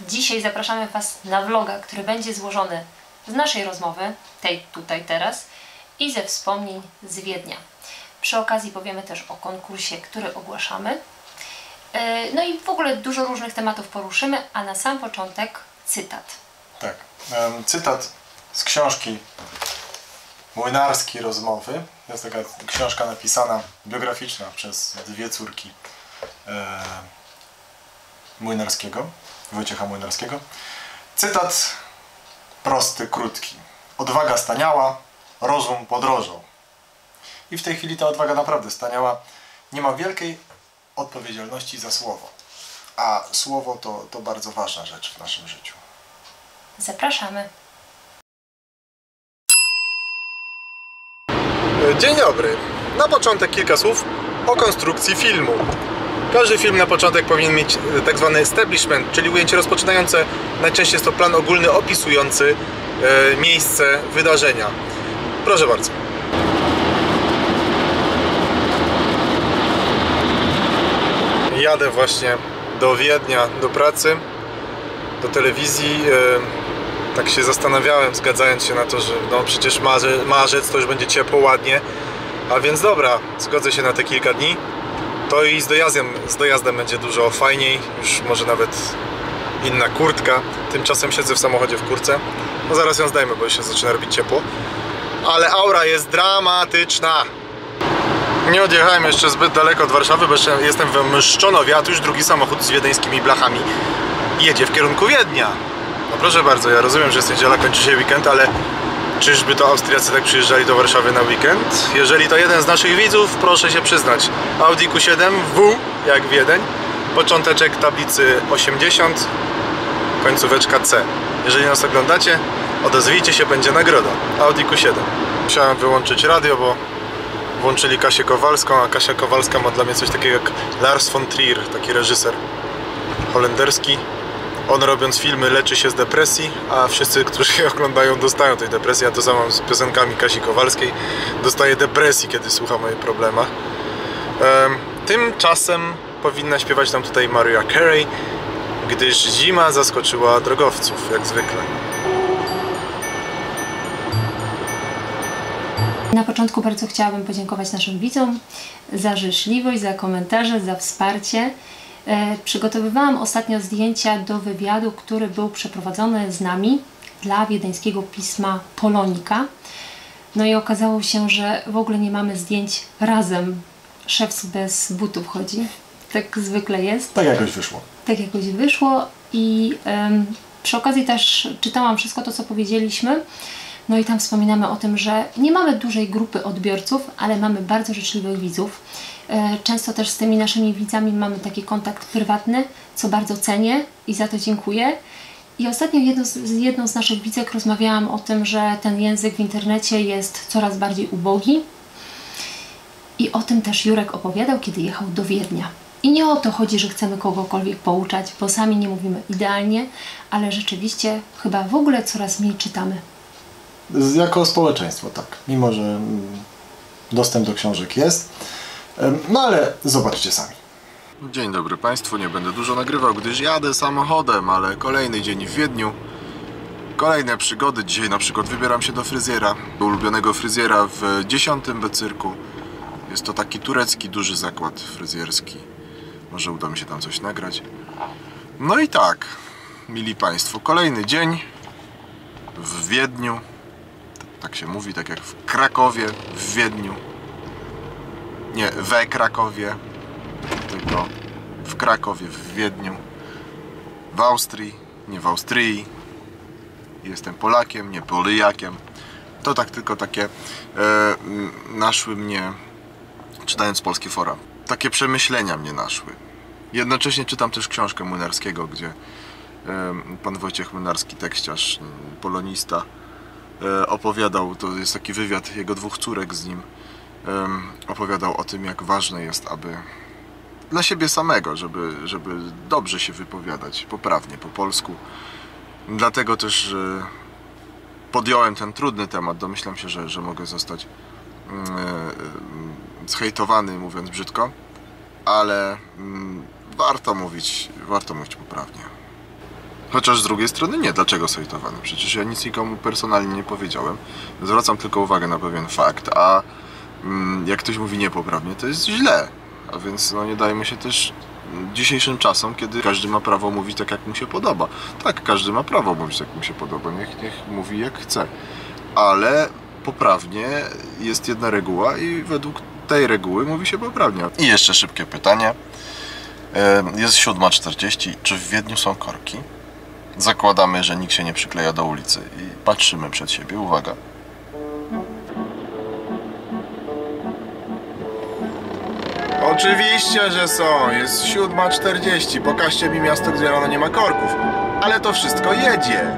Dzisiaj zapraszamy Was na vloga, który będzie złożony z naszej rozmowy, tej tutaj teraz, i ze wspomnień z Wiednia. Przy okazji powiemy też o konkursie, który ogłaszamy. E, No i w ogóle dużo różnych tematów poruszymy, a na sam początek cytat. Tak. Cytat z książki Młynarski Rozmowy. Jest taka książka napisana, biograficzna przez dwie córki e, Młynarskiego, Wojciecha Młynarskiego. Cytat prosty, krótki. Odwaga staniała, rozum podrożał. I w tej chwili ta odwaga naprawdę staniała. Nie ma wielkiej odpowiedzialności za słowo. A słowo to, to bardzo ważna rzecz w naszym życiu. Zapraszamy. Dzień dobry. Na początek kilka słów o konstrukcji filmu. Każdy film na początek powinien mieć e, tak zwany establishment, czyli ujęcie rozpoczynające. Najczęściej jest to plan ogólny opisujący e, miejsce wydarzenia. Proszę bardzo. Jadę właśnie do Wiednia, do pracy, do telewizji. E, tak się zastanawiałem, zgadzając się na to, że no przecież marze, marzec to już będzie ciepło, ładnie. A więc dobra, zgodzę się na te kilka dni. To i z dojazdem, z dojazdem będzie dużo fajniej, już może nawet inna kurtka. Tymczasem siedzę w samochodzie w kurce. No zaraz ją zdajmy, bo już się zaczyna robić ciepło. Ale aura jest dramatyczna. Nie odjechałem jeszcze zbyt daleko od Warszawy, bo jestem w Mszczonowie, a tu już drugi samochód z wiedeńskimi blachami jedzie w kierunku Wiednia. No proszę bardzo, ja rozumiem, że jest niedziela, kończy się weekend, ale czyżby to Austriacy tak przyjeżdżali do Warszawy na weekend? Jeżeli to jeden z naszych widzów, proszę się przyznać. Audi Q7 W, jak Wiedeń, począteczek tablicy 80, końcóweczka C. Jeżeli nas oglądacie, odezwijcie się, będzie nagroda. Audi Q7. Musiałem wyłączyć radio, bo włączyli Kasię Kowalską, a Kasia Kowalska ma dla mnie coś takiego jak Lars von Trier, taki reżyser holenderski. On robiąc filmy leczy się z depresji, a wszyscy, którzy je oglądają dostają tej depresji. Ja to samo z piosenkami Kasi Kowalskiej. Dostaję depresji, kiedy słucham o jej Tymczasem powinna śpiewać nam tutaj Mariah Carey, gdyż zima zaskoczyła drogowców, jak zwykle. Na początku bardzo chciałabym podziękować naszym widzom za życzliwość, za komentarze, za wsparcie. E, przygotowywałam ostatnio zdjęcia do wywiadu, który był przeprowadzony z nami dla wiedeńskiego pisma Polonika. No i okazało się, że w ogóle nie mamy zdjęć razem. Szef bez butów chodzi. Tak zwykle jest Tak jakoś wyszło. tak jakoś wyszło i em, przy okazji też czytałam wszystko to, co powiedzieliśmy. No i tam wspominamy o tym, że nie mamy dużej grupy odbiorców, ale mamy bardzo życzliwych widzów. E, Często też z tymi naszymi widzami mamy taki kontakt prywatny, co bardzo cenię i za to dziękuję. I ostatnio jedno z, z jedną z naszych widzek rozmawiałam o tym, że ten język w internecie jest coraz bardziej ubogi, i o tym też Jurek opowiadał, kiedy jechał do Wiednia. I nie o to chodzi, że chcemy kogokolwiek pouczać, bo sami nie mówimy idealnie, ale rzeczywiście chyba w ogóle coraz mniej czytamy. Jako społeczeństwo, tak. Mimo, że mm, dostęp do książek jest. No ale zobaczcie sami. Dzień dobry Państwu, nie będę dużo nagrywał, gdyż jadę samochodem, ale kolejny dzień w Wiedniu. Kolejne przygody. Dzisiaj na przykład wybieram się do fryzjera. Ulubionego fryzjera w 10 becyrku. Jest to taki turecki duży zakład fryzjerski. Może uda mi się tam coś nagrać. No i tak, mili Państwo, kolejny dzień w Wiedniu. Tak się mówi, tak jak w Krakowie, w Wiedniu. Nie, we Krakowie, tylko w Krakowie, w Wiedniu. W Austrii, nie w Austrii. Jestem Polakiem, nie Poliakiem. To tak tylko takie e, naszły mnie, czytając polskie fora, takie przemyślenia mnie naszły. Jednocześnie czytam też książkę Młynarskiego, gdzie em, pan Wojciech Młynarski, tekściarz, polonista, e, opowiadał, to jest taki wywiad jego dwóch córek z nim, opowiadał o tym, jak ważne jest, aby dla siebie samego, żeby, żeby dobrze się wypowiadać, poprawnie, po polsku. Dlatego też podjąłem ten trudny temat. Domyślam się, że, że mogę zostać zhejtowany, mówiąc brzydko, ale warto mówić, warto mówić poprawnie. Chociaż z drugiej strony nie, dlaczego sejtowany? Przecież ja nic nikomu personalnie nie powiedziałem. Zwracam tylko uwagę na pewien fakt, a jak ktoś mówi niepoprawnie, to jest źle. A więc no, nie dajmy się też mm, dzisiejszym czasom, kiedy każdy ma prawo mówić tak, jak mu się podoba. Tak, każdy ma prawo mówić, jak mu się podoba. Niech, niech mówi, jak chce. Ale poprawnie jest jedna reguła i według tej reguły mówi się poprawnie. I jeszcze szybkie pytanie. Jest 7.40. Czy w Wiedniu są korki? Zakładamy, że nikt się nie przykleja do ulicy i patrzymy przed siebie. Uwaga. Oczywiście, że są. Jest 7.40. Pokażcie mi miasto, gdzie rano nie ma korków. Ale to wszystko jedzie.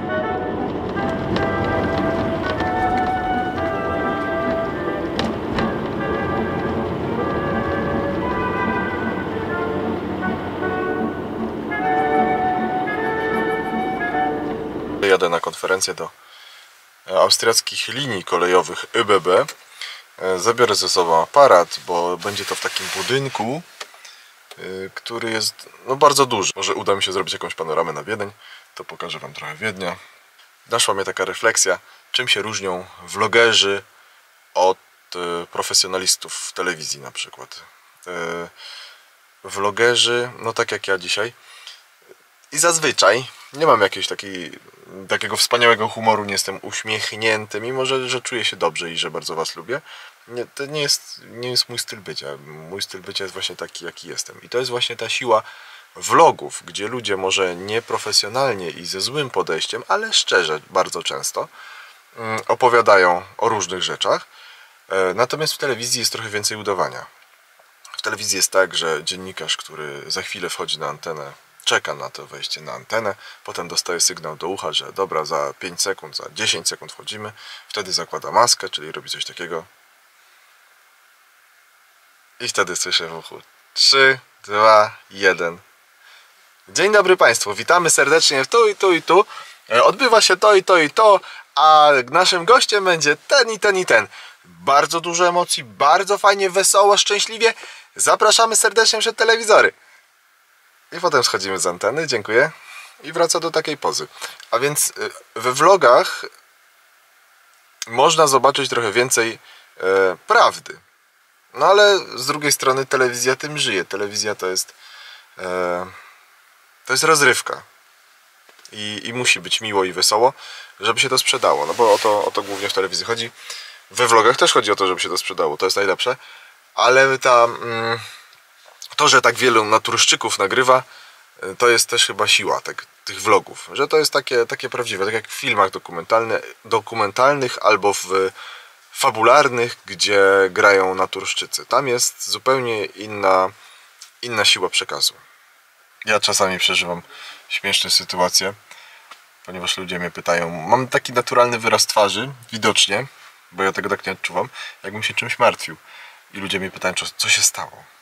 Jadę na konferencję do austriackich linii kolejowych ÖBB. E, Zabiorę ze sobą aparat, bo będzie to w takim budynku, e, który jest no, bardzo duży. Może uda mi się zrobić jakąś panoramę na Wiedeń, to pokażę Wam trochę Wiednia. Naszła mnie taka refleksja, czym się różnią vlogerzy od e, profesjonalistów w telewizji na przykład. Vlogerzy, no tak jak ja dzisiaj, i zazwyczaj nie mam jakiegoś takiej, takiego wspaniałego humoru, nie jestem uśmiechnięty, mimo że, że czuję się dobrze i że bardzo Was lubię. Nie, to nie jest, nie jest mój styl bycia. Mój styl bycia jest właśnie taki, jaki jestem. I to jest właśnie ta siła vlogów, gdzie ludzie może nieprofesjonalnie i ze złym podejściem, ale szczerze bardzo często mm, opowiadają o różnych rzeczach. E, Natomiast w telewizji jest trochę więcej udawania. W telewizji jest tak, że dziennikarz, który za chwilę wchodzi na antenę, czeka na to wejście na antenę, potem dostaje sygnał do ucha, że dobra, za 5 sekund, za 10 sekund wchodzimy, wtedy zakłada maskę, czyli robi coś takiego. I wtedy słyszę w uchu 3, 2, 1. Dzień dobry Państwu, witamy serdecznie w tu i tu i tu. E, Odbywa się to i to i to, a naszym gościem będzie ten i ten i ten. Bardzo dużo emocji, bardzo fajnie, wesoło, szczęśliwie. Zapraszamy serdecznie przed telewizory. I potem schodzimy z anteny, dziękuję. I wraca do takiej pozy. A więc y, we vlogach można zobaczyć trochę więcej e, prawdy. No ale z drugiej strony telewizja tym żyje. Telewizja to jest e, to jest rozrywka. I, I musi być miło i wesoło, żeby się to sprzedało. No bo o to, o to głównie w telewizji chodzi. We vlogach też chodzi o to, żeby się to sprzedało. To jest najlepsze. Ale ta, mm, to, że tak wielu naturszczyków nagrywa, y, to jest też chyba siła tak, tych vlogów. Że to jest takie, takie prawdziwe. Tak jak w filmach dokumentalnych albo w fabularnych, gdzie grają naturszczycy. Tam jest zupełnie inna, inna siła przekazu. Ja czasami przeżywam śmieszne sytuacje, ponieważ ludzie mnie pytają. Mam taki naturalny wyraz twarzy, widocznie, bo ja tego tak nie odczuwam, jakbym się czymś martwił. I ludzie mnie pytają, co się stało.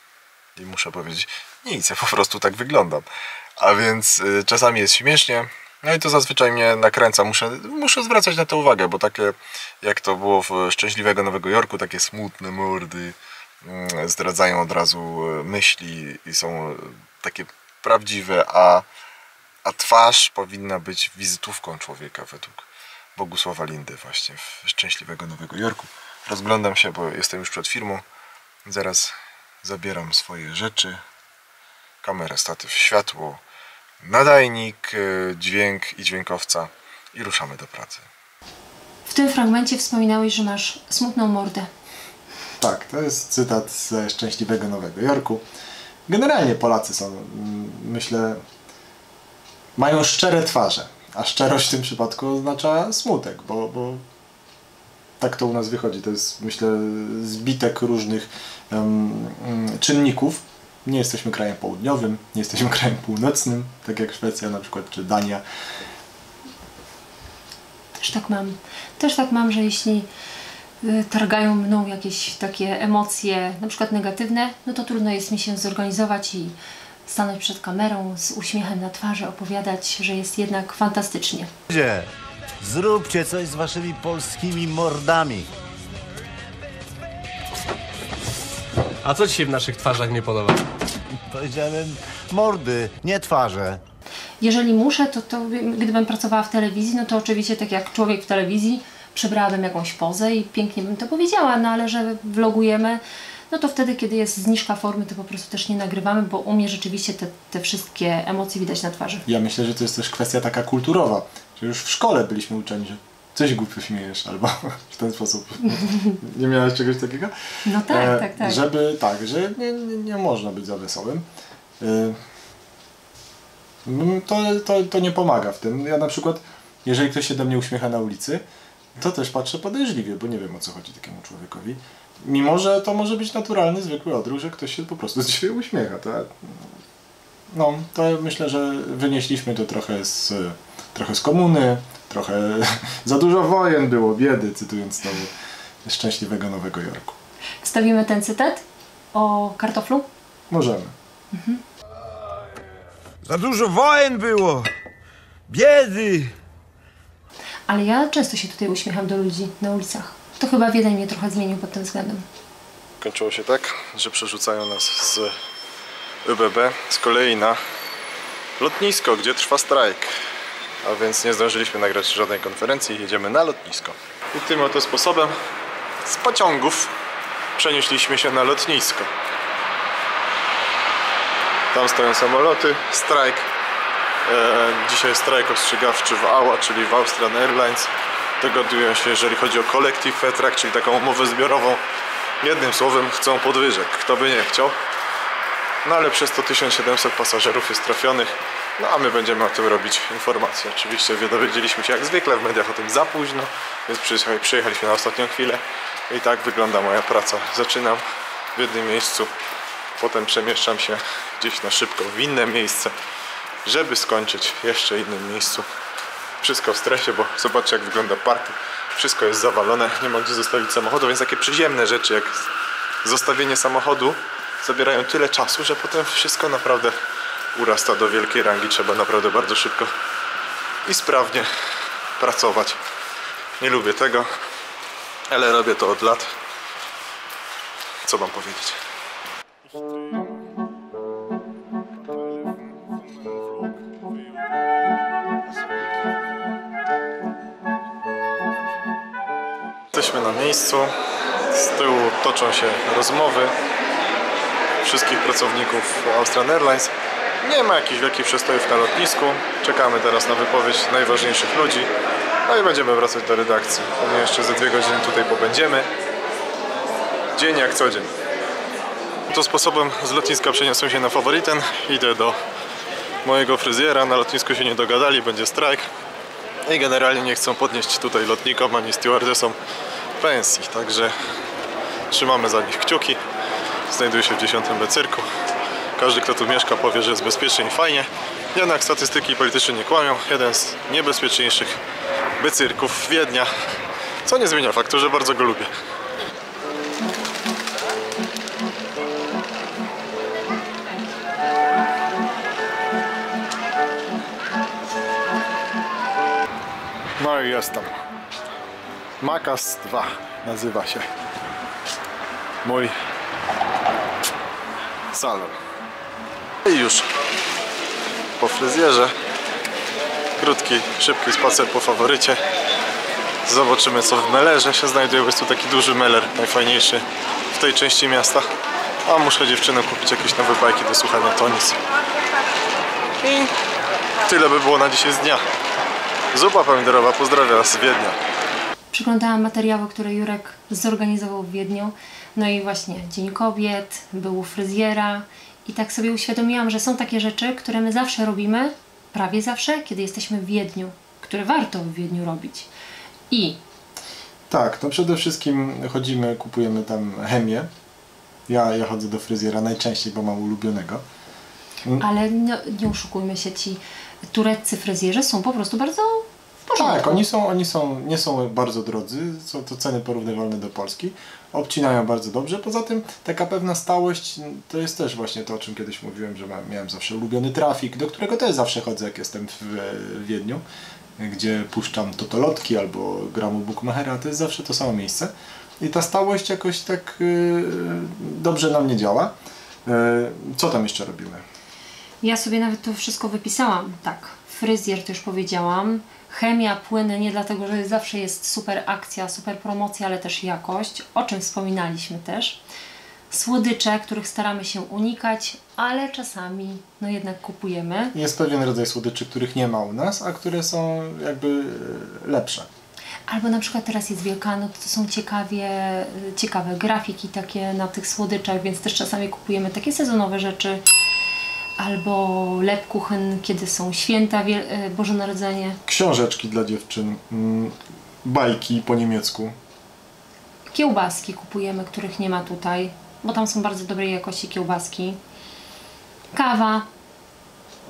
I muszę powiedzieć, nic, ja po prostu tak wyglądam. A więc y, czasami jest śmiesznie, no i to zazwyczaj mnie nakręca. Muszę, muszę zwracać na to uwagę, bo takie, jak to było w Szczęśliwego Nowego Jorku, takie smutne mordy mm, zdradzają od razu y, myśli i są y, takie prawdziwe, a, a twarz powinna być wizytówką człowieka według Bogusława Lindy właśnie w Szczęśliwego Nowego Jorku. Rozglądam się, bo jestem już przed firmą. Zaraz zabieram swoje rzeczy. Kamerę, statyw, światło, nadajnik, y, dźwięk i dźwiękowca i ruszamy do pracy. W tym fragmencie wspominałeś, że masz smutną mordę. Tak, to jest cytat ze Szczęśliwego Nowego Jorku. Generalnie Polacy są, myślę, mają szczere twarze, a szczerość w tym przypadku oznacza smutek, bo, bo tak to u nas wychodzi. To jest, myślę, zbitek różnych mm, czynników. Nie jesteśmy krajem południowym, nie jesteśmy krajem północnym, tak jak Szwecja na przykład, czy Dania. Też tak mam. Też tak mam, że jeśli y, targają mną jakieś takie emocje, na przykład negatywne, no to trudno jest mi się zorganizować i stanąć przed kamerą z uśmiechem na twarzy, opowiadać, że jest jednak fantastycznie. Ludzie, zróbcie coś z waszymi polskimi mordami. A co ci się w naszych twarzach nie podoba? Powiedziałem mordy, nie twarze. jeżeli muszę, to, to gdybym pracowała w telewizji, no to oczywiście tak jak człowiek w telewizji, przybrałabym jakąś pozę i pięknie bym to powiedziała, no ale że vlogujemy, no to wtedy, kiedy jest zniżka formy, to po prostu też nie nagrywamy, bo u mnie rzeczywiście te, te wszystkie emocje widać na twarzy. Ja myślę, że to jest też kwestia taka kulturowa, już w szkole byliśmy uczeni, że coś głupio śmiejesz, albo w ten sposób. nie miałeś czegoś takiego? No tak, E, tak, tak. Żeby, tak, że nie, nie, nie można być za wesołym. E, to, to, to nie pomaga w tym. Ja na przykład, jeżeli ktoś się do mnie uśmiecha na ulicy, to też patrzę podejrzliwie, bo nie wiem o co chodzi takiemu człowiekowi. Mimo, że to może być naturalny, zwykły odruch, że ktoś się po prostu z siebie uśmiecha. To, no, to myślę, że wynieśliśmy to trochę z, trochę z komuny, trochę za dużo wojen było, biedy, cytując znowu szczęśliwego Nowego Jorku. Wstawimy ten cytat o kartoflu. Możemy. Za dużo wojen było! Biedy! Ale ja często się tutaj uśmiecham do ludzi na ulicach. To chyba Wiedeń mnie trochę zmienił pod tym względem. Kończyło się tak, że przerzucają nas z ÖBB z kolei na lotnisko, gdzie trwa strajk. A więc nie zdążyliśmy nagrać żadnej konferencji, jedziemy na lotnisko. I tym oto sposobem z pociągów przenieśliśmy się na lotnisko. Tam stoją samoloty, strajk. E, dzisiaj strajk ostrzegawczy w AUA, czyli w Austrian Airlines. Dogadują się, jeżeli chodzi o collective fetrach, czyli taką umowę zbiorową. Jednym słowem chcą podwyżek, kto by nie chciał. No ale przez to 1700 pasażerów jest trafionych. No a my będziemy o tym robić informacje. Oczywiście dowiedzieliśmy się jak zwykle w mediach o tym za późno, więc przyjechali- przyjechaliśmy na ostatnią chwilę. I tak wygląda moja praca. Zaczynam w jednym miejscu, potem przemieszczam się gdzieś na szybko w inne miejsce, żeby skończyć jeszcze innym miejscu. Wszystko w stresie, bo zobaczcie jak wygląda park. Wszystko jest zawalone, nie ma gdzie zostawić samochodu, więc takie przyziemne rzeczy jak zostawienie samochodu zabierają tyle czasu, że potem wszystko naprawdę urasta do wielkiej rangi. Trzeba naprawdę bardzo szybko i sprawnie pracować. Nie lubię tego, ale robię to od lat. Co mam powiedzieć? Jesteśmy na miejscu. Z tyłu toczą się rozmowy wszystkich pracowników Austrian Airlines. Nie ma jakichś wielkich przestojów na lotnisku. Czekamy teraz na wypowiedź najważniejszych ludzi. No i będziemy wracać do redakcji. Pewnie jeszcze ze dwie godziny tutaj pobędziemy. Dzień jak co dzień. To sposobem z lotniska przeniosłem się na faworyten. Idę do mojego fryzjera. Na lotnisku się nie dogadali, będzie strajk. I generalnie nie chcą podnieść tutaj lotnikom ani stewardesom pensji. Także trzymamy za nich kciuki. Znajduję się w 10 B. Każdy, kto tu mieszka, powie, że jest bezpiecznie i fajnie. Jednak statystyki polityczne nie kłamią. Jeden z niebezpieczniejszych bycyrków Wiednia. Co nie zmienia faktu, że bardzo go lubię. No i jestem. Makas 2 nazywa się. Mój salon. I już po fryzjerze. Krótki, szybki spacer po faworycie. Zobaczymy co w melerze się znajduje. bo Jest tu taki duży meler, najfajniejszy w tej części miasta. A muszę dziewczynom kupić jakieś nowe bajki do słuchania Tonis. I tyle by było na dzisiaj z dnia. Zupa pomidorowa, pozdrawiam z Wiednia. Przyglądałam materiały, które Jurek zorganizował w Wiedniu. No i właśnie Dzień Kobiet, był u fryzjera. I tak sobie uświadomiłam, że są takie rzeczy, które my zawsze robimy, prawie zawsze, kiedy jesteśmy w Wiedniu, które warto w Wiedniu robić. I Tak, to przede wszystkim chodzimy, kupujemy tam chemię. Ja, ja chodzę do fryzjera najczęściej, bo mam ulubionego. Ale no, nie oszukujmy się, ci tureccy fryzjerzy są po prostu bardzo. Tak, oni są, oni są, nie są bardzo drodzy, są to ceny porównywalne do Polski. Obcinają bardzo dobrze. Poza tym taka pewna stałość m, to jest też właśnie to, o czym kiedyś mówiłem, że miałem zawsze ulubiony trafik, do którego też zawsze chodzę, jak jestem w, w Wiedniu, gdzie puszczam totolotki albo gram u Bookmachera, to jest zawsze to samo miejsce. I ta stałość jakoś tak yy, dobrze na mnie działa. Yy, co tam jeszcze robimy? Ja sobie nawet to wszystko wypisałam. Tak, fryzjer to już powiedziałam. Chemia, płyny, nie dlatego, że zawsze jest super akcja, super promocja, ale też jakość, o czym wspominaliśmy też. Słodycze, których staramy się unikać, ale czasami no jednak kupujemy. Jest pewien rodzaj słodyczy, których nie ma u nas, a które są jakby e, lepsze. Albo na przykład teraz jest Wielkanoc, to są ciekawie, ciekawe grafiki takie na tych słodyczach, więc też czasami kupujemy takie sezonowe rzeczy. Albo Lebkuchen, kiedy są święta e, Boże Narodzenie. Książeczki dla dziewczyn, mm, bajki po niemiecku. Kiełbaski kupujemy, których nie ma tutaj, bo tam są bardzo dobrej jakości kiełbaski. Kawa,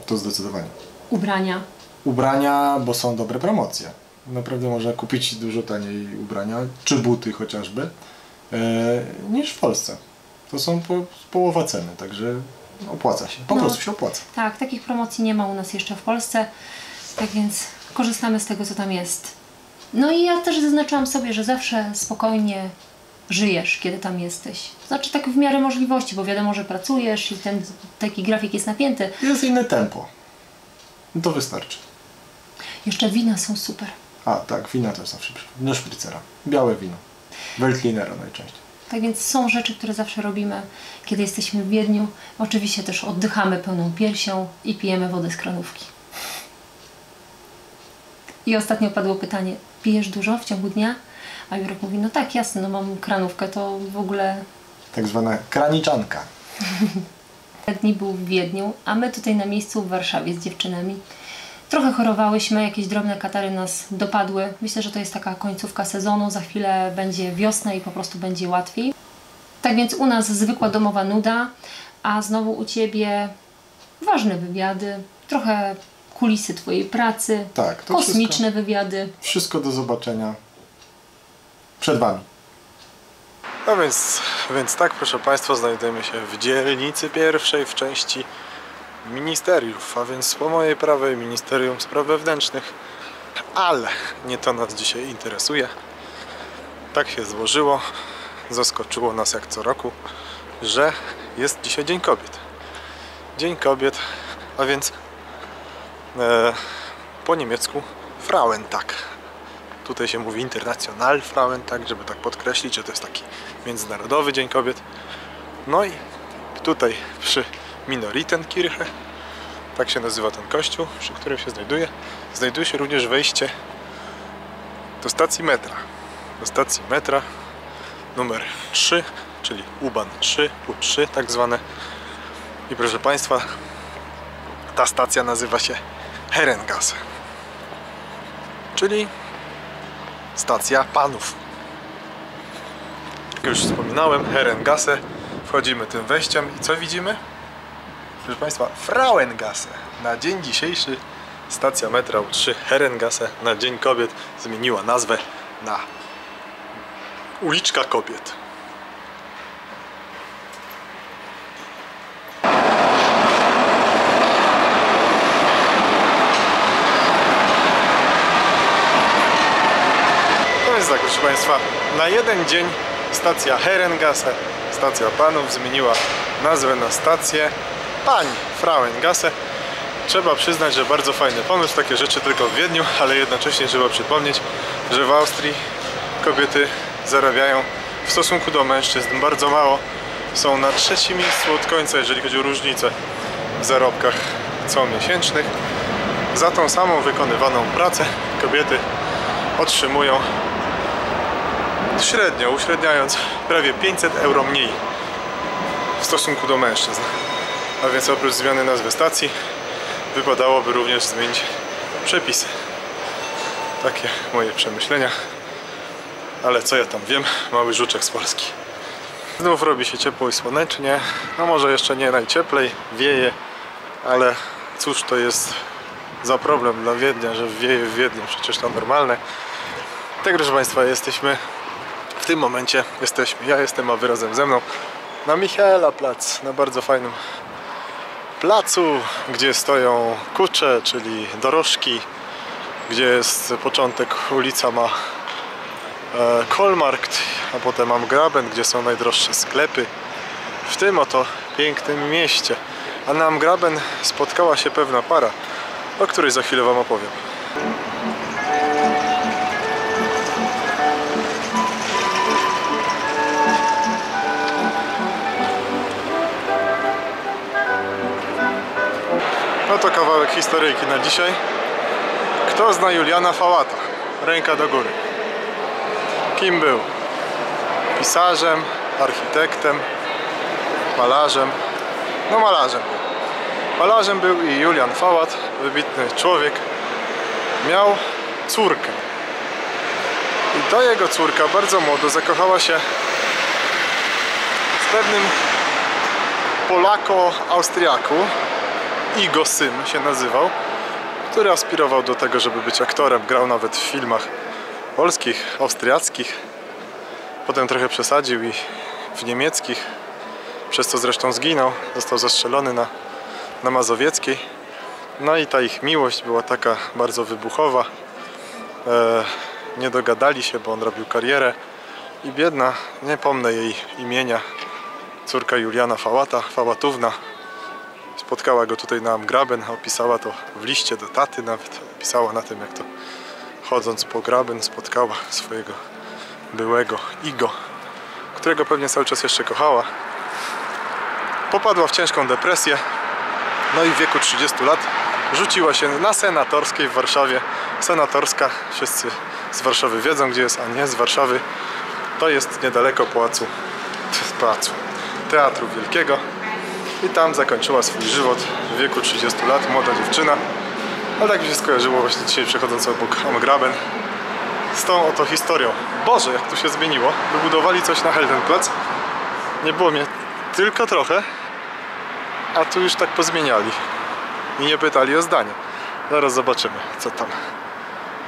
To zdecydowanie. ubrania. Ubrania, bo są dobre promocje. Naprawdę można kupić dużo taniej ubrania, czy buty chociażby, e, niż w Polsce. To są po, połowa ceny, także opłaca się. Po No. prostu się opłaca. Tak, takich promocji nie ma u nas jeszcze w Polsce, tak więc korzystamy z tego, co tam jest. No i ja też zaznaczyłam sobie, że zawsze spokojnie żyjesz, kiedy tam jesteś. Znaczy tak w miarę możliwości, bo wiadomo, że pracujesz i ten taki grafik jest napięty. Jest inne tempo. No To wystarczy. Jeszcze wina są super. A, tak, wina też zawsze. przy- Wino szpricera. Białe wino. Weltlinera najczęściej. Tak więc są rzeczy, które zawsze robimy, kiedy jesteśmy w Wiedniu. Oczywiście też oddychamy pełną piersią i pijemy wodę z kranówki. I ostatnio padło pytanie, pijesz dużo w ciągu dnia? A Jurek mówi, no tak, jasne, no mam kranówkę, to w ogóle Tak zwana kraniczanka. dni był w Wiedniu, a my tutaj na miejscu w Warszawie z dziewczynami. Trochę chorowałyśmy, jakieś drobne katary nas dopadły. Myślę, że to jest taka końcówka sezonu, za chwilę będzie wiosna i po prostu będzie łatwiej. Tak więc u nas zwykła domowa nuda, a znowu u Ciebie ważne wywiady, trochę kulisy Twojej pracy, Tak, to kosmiczne wywiady. Wszystko do zobaczenia przed Wami. No więc, więc tak, proszę Państwa, znajdujemy się w dzielnicy pierwszej w części ministeriów, a więc po mojej prawej Ministerium Spraw Wewnętrznych, ale nie to nas dzisiaj interesuje. Tak się złożyło, zaskoczyło nas jak co roku, że jest dzisiaj Dzień Kobiet. Dzień Kobiet, a więc e, po niemiecku Frauentag. Tutaj się mówi International Frauentag, żeby tak podkreślić, że to jest taki Międzynarodowy Dzień Kobiet. No i tutaj przy Minoritenkirche, tak się nazywa ten kościół, przy którym się znajduje, znajduje się również wejście do stacji metra. Do stacji metra numer 3, czyli U-Bahn 3, U3 tak zwane. I proszę Państwa, ta stacja nazywa się Herrengasse, czyli stacja panów. Jak już wspominałem, Herrengasse. Wchodzimy tym wejściem i co widzimy? Proszę Państwa, Frauengasse. Na dzień dzisiejszy stacja metra U3 Herrengasse na Dzień Kobiet zmieniła nazwę na Uliczka Kobiet. To jest tak, proszę Państwa, na jeden dzień stacja Herrengasse, stacja panów, zmieniła nazwę na stację pań Frauengasse. Trzeba przyznać, że bardzo fajny pomysł, takie rzeczy tylko w Wiedniu, ale jednocześnie trzeba przypomnieć, że w Austrii kobiety zarabiają w stosunku do mężczyzn bardzo mało. Są na trzecim miejscu od końca, jeżeli chodzi o różnicę w zarobkach comiesięcznych. Za tą samą wykonywaną pracę kobiety otrzymują średnio, uśredniając prawie 500 euro mniej w stosunku do mężczyzn. A więc oprócz zmiany nazwy stacji wypadałoby również zmienić przepisy. Takie moje przemyślenia. Ale co ja tam wiem, mały żuczek z Polski. Znów robi się ciepło i słonecznie. No może jeszcze nie najcieplej, wieje, ale cóż to jest za problem dla Wiednia, że wieje w Wiedniu, przecież to normalne. Tak, proszę Państwa, jesteśmy w tym momencie, jesteśmy, ja jestem, a Wy razem ze mną, na Michaela Plac, na bardzo fajnym placu, gdzie stoją kucze, czyli dorożki, gdzie jest początek, ulica ma e, Kolmarkt, a potem mam Graben, gdzie są najdroższe sklepy w tym oto pięknym mieście. a na Amgraben spotkała się pewna para, o której za chwilę Wam opowiem. To kawałek historyjki na dzisiaj. Kto zna Juliana Fałata? Ręka do góry. Kim był? Pisarzem, architektem, malarzem. No malarzem był. Malarzem był i Julian Fałat, wybitny człowiek. Miał córkę. I ta jego córka bardzo młodo zakochała się z pewnym Polako-Austriaku, Igo Sym się nazywał, który aspirował do tego, żeby być aktorem. Grał nawet w filmach polskich, austriackich. Potem trochę przesadził i w niemieckich, przez co zresztą zginął. Został zastrzelony na, na Mazowieckiej. No i ta ich miłość była taka bardzo wybuchowa. E, nie dogadali się, bo on robił karierę. I biedna, nie pomnę jej imienia, córka Juliana Fałata, Fałatówna, spotkała go tutaj na Amgraben, opisała to w liście do taty nawet, opisała na tym jak to chodząc po graben spotkała swojego byłego Igo, którego pewnie cały czas jeszcze kochała. Popadła w ciężką depresję, no i w wieku 30 lat rzuciła się na Senatorskiej w Warszawie. Senatorska, wszyscy z Warszawy wiedzą gdzie jest, a nie z Warszawy. To jest niedaleko pałacu, pałacu Teatru Wielkiego i tam zakończyła swój żywot w wieku 30 lat, młoda dziewczyna. Ale tak mi się skojarzyło właśnie dzisiaj przechodząc obok Amgraben z tą oto historią. Boże, jak tu się zmieniło. Wybudowali coś na Heldenplatz. Nie było mnie tylko trochę, a tu już tak pozmieniali. I nie pytali o zdanie. Zaraz zobaczymy, co tam.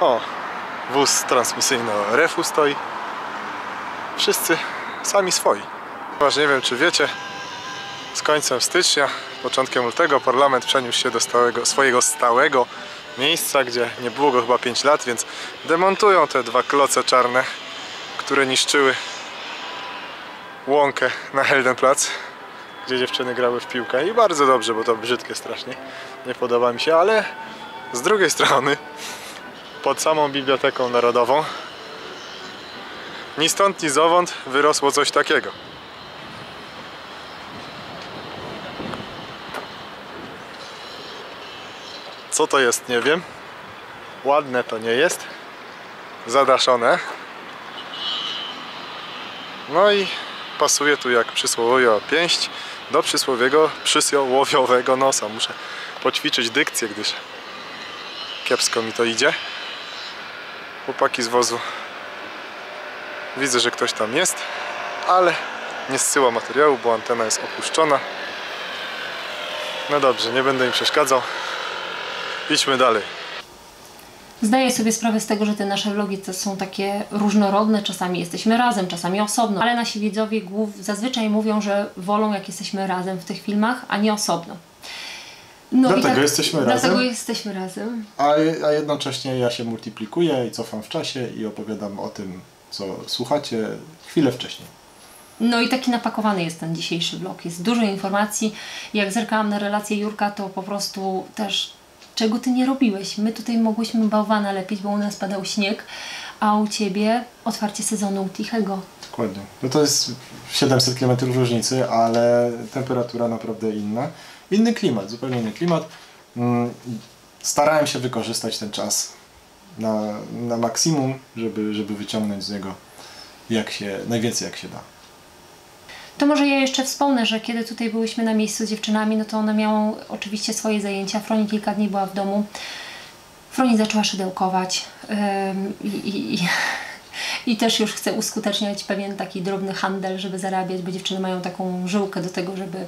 O, wóz transmisyjny o Refu stoi. Wszyscy sami swoi. Ponieważ nie wiem, czy wiecie, z końcem stycznia, początkiem lutego parlament przeniósł się do stałego, swojego stałego miejsca, gdzie nie było go chyba 5 lat, więc demontują te dwa kloce czarne, które niszczyły łąkę na Heldenplatz, gdzie dziewczyny grały w piłkę i bardzo dobrze, bo to brzydkie strasznie, nie podoba mi się, ale z drugiej strony pod samą Biblioteką Narodową ni stąd, ni zowąd wyrosło coś takiego. Co to jest, nie wiem. Ładne to nie jest. Zadaszone. No i pasuje tu jak przysłowiowa pięść do przysłowiego, przysłowiowego nosa. Muszę poćwiczyć dykcję, gdyż kiepsko mi to idzie. Chłopaki z wozu. Widzę, że ktoś tam jest, ale nie zsyła materiału, bo antena jest opuszczona. No dobrze, nie będę im przeszkadzał. Idźmy dalej. Zdaję sobie sprawę z tego, że te nasze vlogi to są takie różnorodne, czasami jesteśmy razem, czasami osobno, ale nasi widzowie głów zazwyczaj mówią, że wolą jak jesteśmy razem w tych filmach, a nie osobno. No i Dlatego jesteśmy razem. Dlatego jesteśmy razem. A, a jednocześnie ja się multiplikuję i cofam w czasie i opowiadam o tym, co słuchacie chwilę wcześniej. No i taki napakowany jest ten dzisiejszy vlog. Jest dużo informacji. Jak zerkałam na relację Jurka, to po prostu też czego ty nie robiłeś. My tutaj mogłyśmy bałwana lepić, bo u nas padał śnieg, a u ciebie otwarcie sezonu tichego. Dokładnie. No to jest 700 km różnicy, ale temperatura naprawdę inna. Inny klimat, zupełnie inny klimat. Mm, Starałem się wykorzystać ten czas na, na maksimum, żeby, żeby wyciągnąć z niego jak się, najwięcej jak się da. To może ja jeszcze wspomnę, że kiedy tutaj byłyśmy na miejscu z dziewczynami, no to one miały oczywiście swoje zajęcia. Froni kilka dni była w domu. Froni zaczęła szydełkować i, i, i, też już chce uskuteczniać pewien taki drobny handel, żeby zarabiać, bo dziewczyny mają taką żyłkę do tego, żeby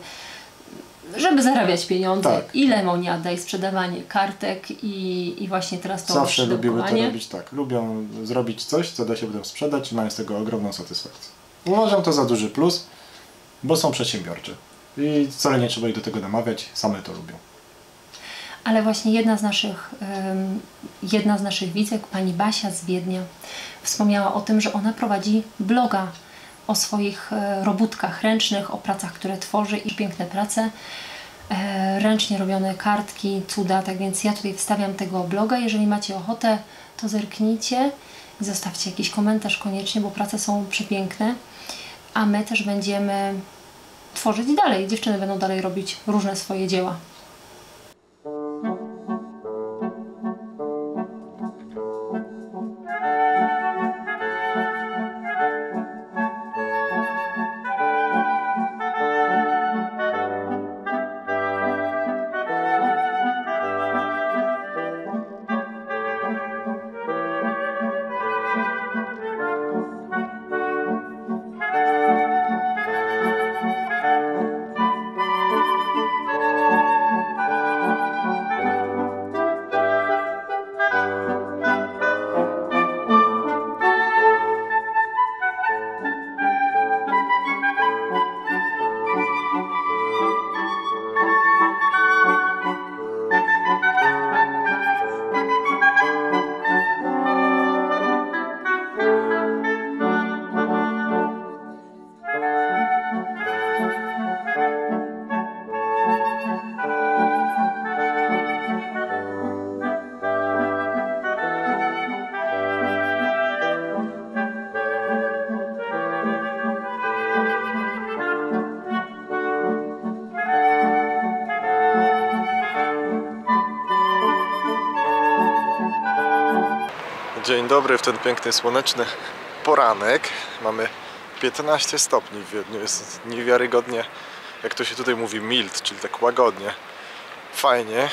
żeby zarabiać pieniądze. Tak. I lemoniada, i sprzedawanie kartek i, i właśnie teraz to Zawsze lubiły to robić tak. Lubią zrobić coś, co da się potem sprzedać i mają z tego ogromną satysfakcję. Uważam to za duży plus, bo są przedsiębiorcze. I wcale nie trzeba ich do tego namawiać, same to lubią. Ale właśnie jedna z naszych, jedna z naszych widzek, pani Basia z Wiednia, wspomniała o tym, że ona prowadzi bloga o swoich e, robótkach ręcznych, o pracach, które tworzy i piękne prace. e, ręcznie robione kartki, cuda, tak więc ja tutaj wstawiam tego bloga. Jeżeli macie ochotę, to zerknijcie i zostawcie jakiś komentarz koniecznie, bo prace są przepiękne. A my też będziemy tworzyć dalej. Dziewczyny będą dalej robić różne swoje dzieła. Dzień dobry w ten piękny słoneczny poranek. Mamy 15 stopni w Wiedniu. Jest niewiarygodnie, jak to się tutaj mówi, mild, czyli tak łagodnie. Fajnie.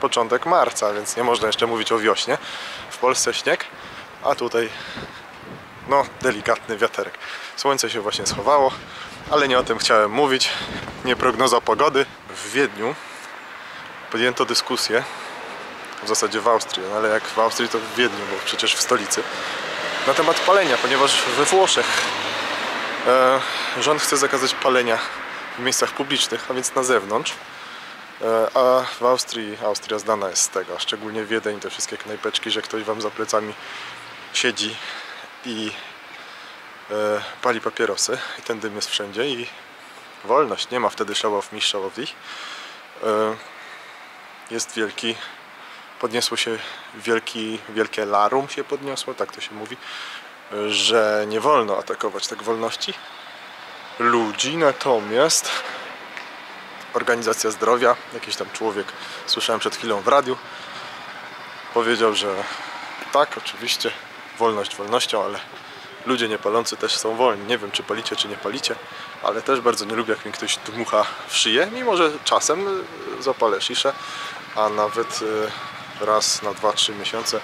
Początek marca, więc nie można jeszcze mówić o wiośnie. W Polsce śnieg, a tutaj no delikatny wiaterek. Słońce się właśnie schowało, ale nie o tym chciałem mówić. Nie prognoza pogody. W Wiedniu podjęto dyskusję w zasadzie w Austrii, no ale jak w Austrii to w Wiedniu, bo przecież w stolicy, na temat palenia, ponieważ we Włoszech e, rząd chce zakazać palenia w miejscach publicznych, a więc na zewnątrz, e, a w Austrii, Austria znana jest z tego, szczególnie Wiedeń, te wszystkie knajpeczki, że ktoś wam za plecami siedzi i e, pali papierosy i ten dym jest wszędzie i wolność, nie ma wtedy szałów mi szałów ich. E, jest wielki podniosło się wielki, wielkie larum się podniosło, tak to się mówi, że nie wolno atakować tak wolności ludzi, natomiast Organizacja Zdrowia, jakiś tam człowiek, słyszałem przed chwilą w radiu, powiedział, że tak, oczywiście, wolność wolnością, ale ludzie niepalący też są wolni. Nie wiem, czy palicie, czy nie palicie, ale też bardzo nie lubię, jak mi ktoś dmucha w szyję, mimo że czasem zapalę sziszę, a nawet y, raz na 2-3 miesiące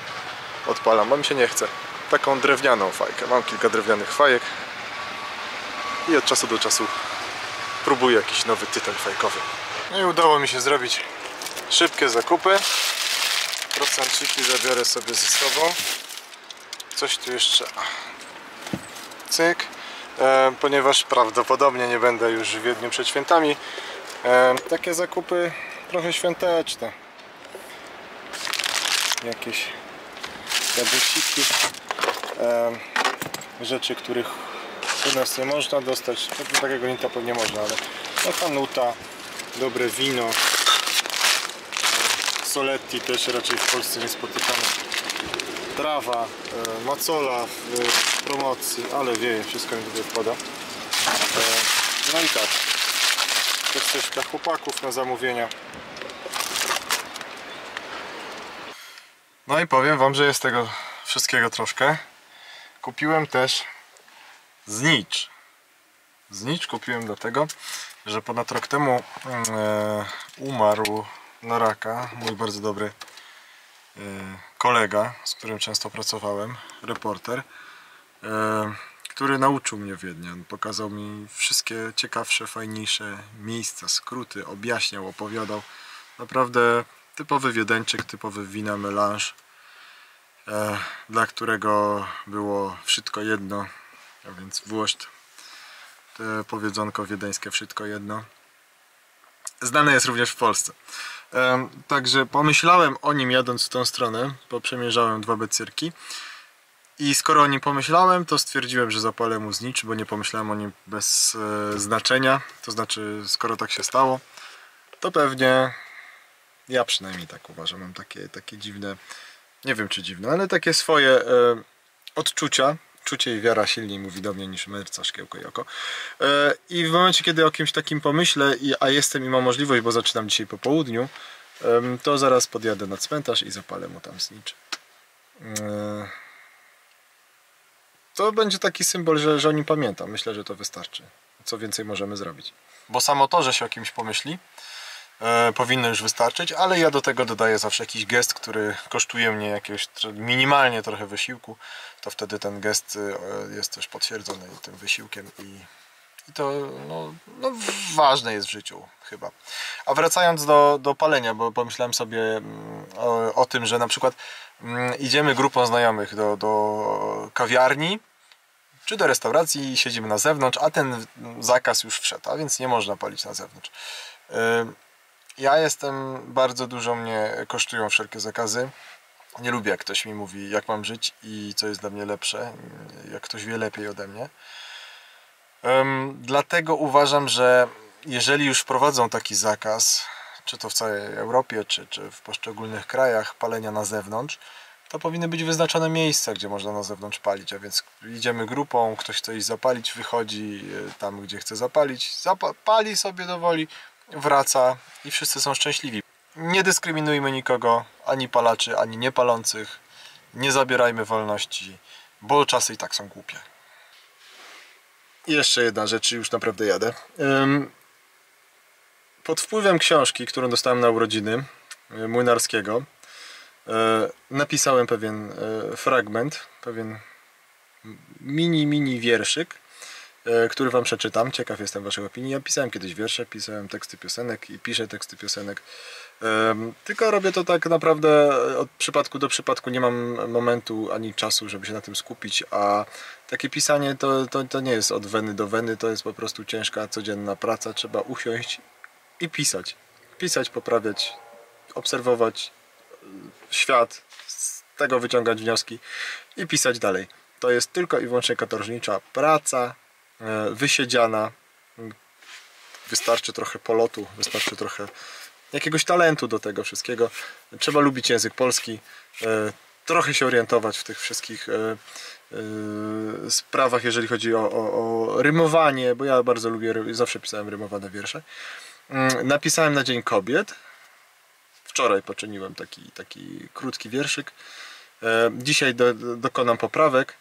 odpalam, bo mi się nie chce. Taką drewnianą fajkę. Mam kilka drewnianych fajek i od czasu do czasu próbuję jakiś nowy tytoń fajkowy. No i udało mi się zrobić szybkie zakupy. Procenciki zabiorę sobie ze sobą. Coś tu jeszcze... Cyk. E, ponieważ prawdopodobnie nie będę już w Wiedniu przed świętami. E, takie zakupy trochę świąteczne jakieś e, rzeczy, których u nas nie można dostać. No, takiego nita pewnie można, ale no, kanuta, dobre wino, soletti też raczej w Polsce nie spotykane. Trawa, macola w, promocji, ale wieje, wszystko mi tutaj wpada. No i tak, też coś dla chłopaków na zamówienia. No i powiem Wam, że jest tego wszystkiego troszkę. Kupiłem też znicz. Znicz kupiłem dlatego, że ponad rok temu e, umarł na raka mój bardzo dobry e, kolega, z którym często pracowałem, reporter, e, który nauczył mnie Wiednia. Pokazał mi wszystkie ciekawsze, fajniejsze miejsca, skróty, objaśniał, opowiadał. Naprawdę typowy wiedeńczyk, typowy wina melange, e, dla którego było wszystko jedno, a więc te powiedzonko wiedeńskie wszystko jedno. Znane jest również w Polsce. E, także pomyślałem o nim jadąc w tą stronę, bo przemierzałem dwa becyrki I skoro o nim pomyślałem, to stwierdziłem, że zapalę mu znicz, bo nie pomyślałem o nim bez e, znaczenia. To znaczy, skoro tak się stało, to pewnie ja przynajmniej tak uważam. Mam takie, takie dziwne, nie wiem czy dziwne, ale takie swoje e, odczucia. Czucie i wiara silniej mówi do mnie niż merca szkiełko i oko. E, I w momencie, kiedy o kimś takim pomyślę, i, a jestem i mam możliwość, bo zaczynam dzisiaj po południu, em, to zaraz podjadę na cmentarz i zapalę mu tam znicz. E, to będzie taki symbol, że, że o nim pamiętam. Myślę, że to wystarczy. Co więcej możemy zrobić. Bo samo to, że się o kimś pomyśli, e, powinno już wystarczyć, ale ja do tego dodaję zawsze jakiś gest, który kosztuje mnie jakiegoś minimalnie trochę wysiłku. To wtedy ten gest e, jest też potwierdzony tym wysiłkiem i, i to no, no, ważne jest w życiu chyba. A wracając do, do palenia, bo pomyślałem sobie mm, o, o tym, że na przykład mm, idziemy grupą znajomych do, do kawiarni czy do restauracji siedzimy na zewnątrz, a ten zakaz już wszedł, a więc nie można palić na zewnątrz. Ja jestem, bardzo dużo mnie kosztują wszelkie zakazy. Nie lubię, jak ktoś mi mówi, jak mam żyć i co jest dla mnie lepsze, jak ktoś wie lepiej ode mnie. Ym, Dlatego uważam, że jeżeli już wprowadzą taki zakaz, czy to w całej Europie, czy, czy w poszczególnych krajach palenia na zewnątrz, to powinny być wyznaczone miejsca, gdzie można na zewnątrz palić, a więc idziemy grupą, ktoś chce iść zapalić, wychodzi e, tam, gdzie chce zapalić, zapa- pali sobie do woli, wraca i wszyscy są szczęśliwi. Nie dyskryminujmy nikogo, ani palaczy, ani niepalących, nie zabierajmy wolności, bo czasy i tak są głupie. Jeszcze jedna rzecz, już naprawdę jadę. Pod wpływem książki, którą dostałem na urodziny y, Młynarskiego, e, napisałem pewien e, fragment, pewien mini, mini wierszyk, e, który wam przeczytam. Ciekaw jestem waszej opinii. Ja pisałem kiedyś wiersze, pisałem teksty piosenek i piszę teksty piosenek. Tylko robię to tak naprawdę od przypadku do przypadku. Nie mam momentu ani czasu, żeby się na tym skupić, a takie pisanie to, to, to nie jest od weny do weny, to jest po prostu ciężka, codzienna praca. Trzeba usiąść i pisać. Pisać, poprawiać, obserwować świat, z tego wyciągać wnioski i pisać dalej. To jest tylko i wyłącznie katorżnicza praca, e, wysiedziana. Wystarczy trochę polotu, wystarczy trochę jakiegoś talentu do tego wszystkiego. Trzeba lubić język polski, e, trochę się orientować w tych wszystkich e, e, sprawach, jeżeli chodzi o, o, o rymowanie, bo ja bardzo lubię, zawsze pisałem rymowane wiersze. Mm, Napisałem na Dzień Kobiet, wczoraj poczyniłem taki, taki krótki wierszyk. E, Dzisiaj do, dokonam poprawek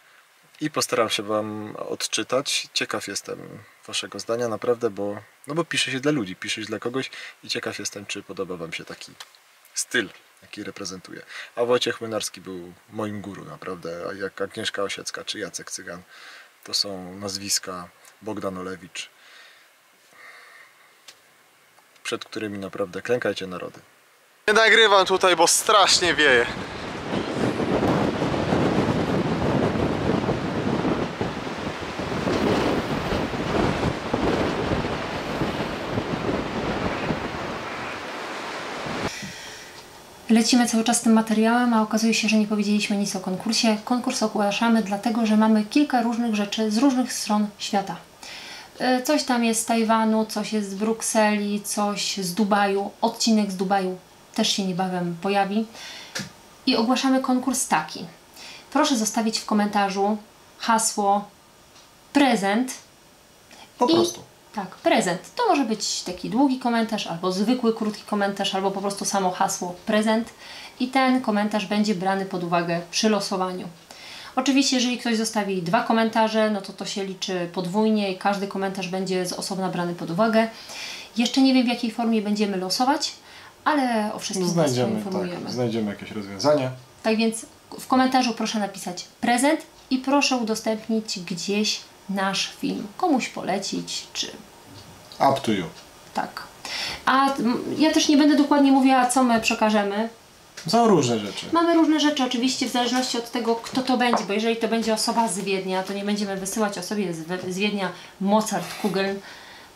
i postaram się Wam odczytać. Ciekaw jestem Waszego zdania, naprawdę, bo, no bo pisze się dla ludzi, pisze się dla kogoś i ciekaw jestem, czy podoba Wam się taki styl, jaki reprezentuje. A Wojciech Młynarski był moim guru, naprawdę, a jak Agnieszka Osiecka czy Jacek Cygan, to są nazwiska Bogdan Olewicz, przed którymi naprawdę klękajcie narody. Nie nagrywam tutaj, bo strasznie wieje. Lecimy cały czas tym materiałem, a okazuje się, że nie powiedzieliśmy nic o konkursie. Konkurs ogłaszamy dlatego, że mamy kilka różnych rzeczy z różnych stron świata. E, Coś tam jest z Tajwanu, coś jest z Brukseli, coś z Dubaju. Odcinek z Dubaju też się niebawem pojawi. I ogłaszamy konkurs taki. Proszę zostawić w komentarzu hasło prezent Po I- prostu. Tak, prezent. To może być taki długi komentarz, albo zwykły, krótki komentarz, albo po prostu samo hasło prezent. I ten komentarz będzie brany pod uwagę przy losowaniu. Oczywiście, jeżeli ktoś zostawi dwa komentarze, no to to się liczy podwójnie i każdy komentarz będzie z osobna brany pod uwagę. Jeszcze nie wiem, w jakiej formie będziemy losować, ale o wszystkim Was Znajdziemy, poinformujemy. tak, znajdziemy jakieś rozwiązanie. Tak więc w komentarzu proszę napisać prezent i proszę udostępnić gdzieś nasz film. Komuś polecić, czy Up to you. tak. A ja też nie będę dokładnie mówiła, co my przekażemy. Są różne rzeczy. Mamy różne rzeczy, oczywiście, w zależności od tego, kto to będzie, bo jeżeli to będzie osoba z Wiednia, to nie będziemy wysyłać osobie z, z Wiednia Mozart Kugeln,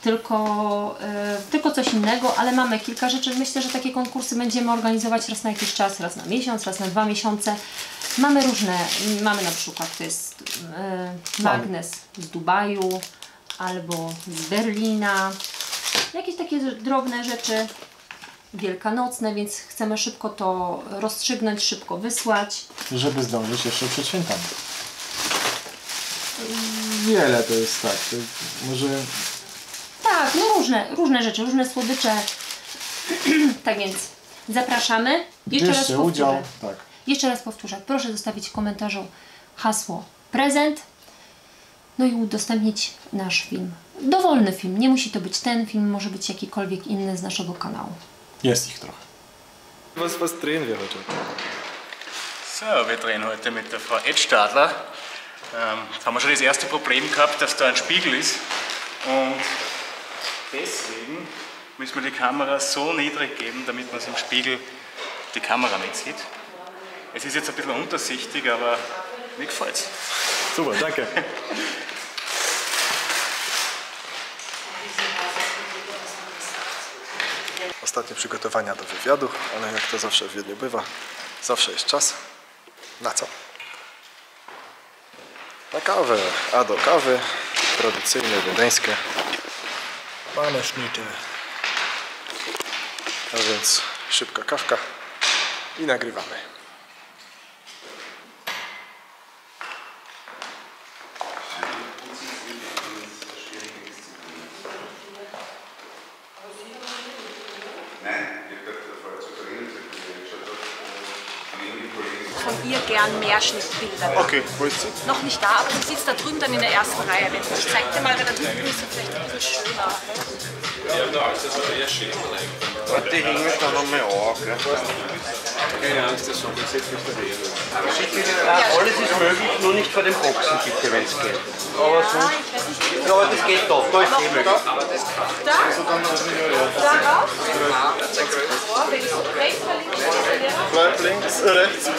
tylko, e, tylko coś innego, ale mamy kilka rzeczy. Myślę, że takie konkursy będziemy organizować raz na jakiś czas, raz na miesiąc, raz na dwa miesiące. Mamy różne, mamy na przykład to jest e, magnes z Dubaju albo z Berlina. Jakieś takie drobne rzeczy wielkanocne, więc chcemy szybko to rozstrzygnąć, szybko wysłać. Żeby zdążyć jeszcze przed świętami. Wiele to jest tak. To może Tak, no różne, różne rzeczy, różne słodycze. tak więc zapraszamy. Jeszcze raz bierzcie powtórzę. udział. Tak. Jeszcze raz powtórzę. Proszę zostawić w komentarzu hasło prezent. No i udostępnić nasz film. Dowolny film. Nie musi to być ten film, może być jakikolwiek inny z naszego kanału. Jest ich trochę. Was, was drehen wir heute? So, wir drehen heute mit der Frau Edstadler. Ähm, jetzt haben wir schon das erste Problem gehabt, dass da ein Spiegel ist. Und deswegen müssen wir die Kamera so niedrig geben, damit man es im Spiegel die Kamera nicht sieht. Es ist jetzt ein bisschen untersichtig, aber mir gefällt's. Super, danke. Ostatnie przygotowania do wywiadu, ale jak to zawsze w Wiedniu bywa, zawsze jest czas. Na co? Na kawę. A do kawy tradycyjne wiedeńskie paneśnity. A więc szybka kawka i nagrywamy. Jahren Meerschnitt bildet. Okay, wo ist sie? Noch nicht da, aber sie sitzt da drüben dann in der ersten Reihe. Ich zeig dir mal, weil da drüben ist sie vielleicht ein bisschen schöner. Ja, da ist das eher schön. Warte, hängen wir da nochmal an. Keine Angst, das soll jetzt nicht verlieren. Alles ist möglich, nur nicht vor den Boxen, bitte, wenn es geht. Aber so. Ja, aber das geht doch, da ist eh möglich. Da? Darauf? Ja. Vor, wenn es rechts. Links, rechts.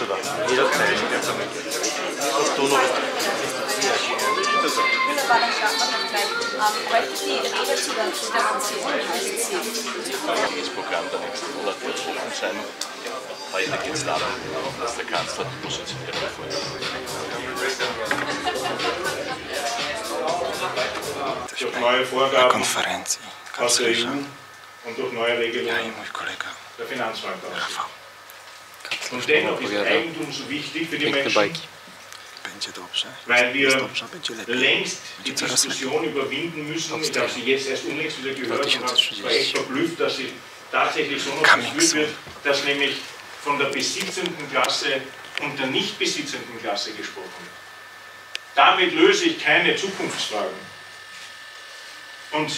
Questo da, io lo tengo. Fortuno. Diese Ballerschaften haben Möchten Sie den zu der Nation einziehen? Das Programm der nächsten Monate wird offen sein. Heute geht es darum, dass der Kanzler die Positionierung vornimmt. Durch neue Vorgaben aus der EU und durch neue Regelungen der Finanzmarktaufsicht. Und dennoch ist Eigentum so wichtig für die Menschen, weil wir längst die. Diskussion überwinden müssen. Ich habe sie jetzt erst unlängst wieder gehört und hab- 2030. war echt verblüfft, dass sie tatsächlich so noch geführt wird, dass nämlich von der besitzenden Klasse und der nicht besitzenden Klasse gesprochen wird. Damit löse ich keine Zukunftsfragen. Und